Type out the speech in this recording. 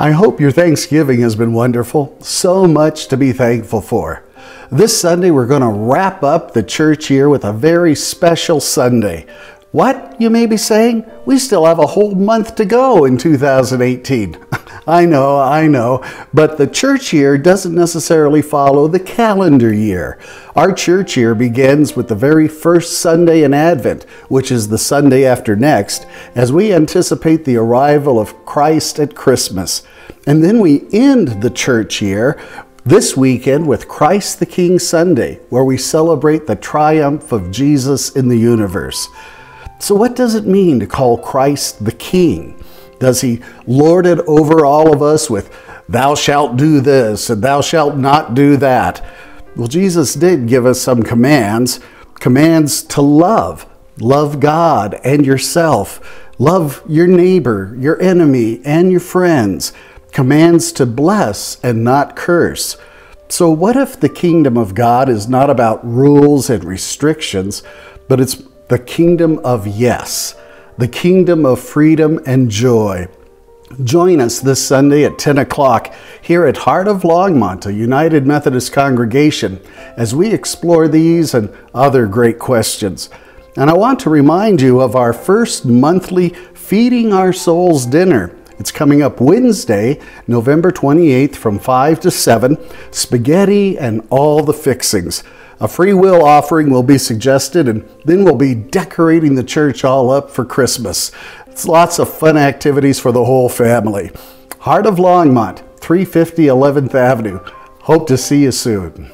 I hope your Thanksgiving has been wonderful. So much to be thankful for. This Sunday, we're going to wrap up the church year with a very special Sunday. What, you may be saying? We still have a whole month to go in 2018. I know, I know, but the church year doesn't necessarily follow the calendar year. Our church year begins with the very first Sunday in Advent, which is the Sunday after next, as we anticipate the arrival of Christ at Christmas. And then we end the church year this weekend with Christ the King Sunday, where we celebrate the triumph of Jesus in the universe. So, what does it mean to call Christ the King? Does he lord it over all of us with, thou shalt do this and thou shalt not do that? Well, Jesus did give us some commands commands to love, love God and yourself, love your neighbor, your enemy, and your friends, commands to bless and not curse. So, what if the kingdom of God is not about rules and restrictions, but it's the kingdom of yes, the kingdom of freedom and joy. Join us this Sunday at 10 o'clock here at Heart of Longmont, a United Methodist congregation, as we explore these and other great questions. And I want to remind you of our first monthly Feeding Our Souls dinner. It's coming up Wednesday, November 28th from 5 to 7. Spaghetti and all the fixings. A free will offering will be suggested, and then we'll be decorating the church all up for Christmas. It's lots of fun activities for the whole family. Heart of Longmont, 350 11th Avenue. Hope to see you soon.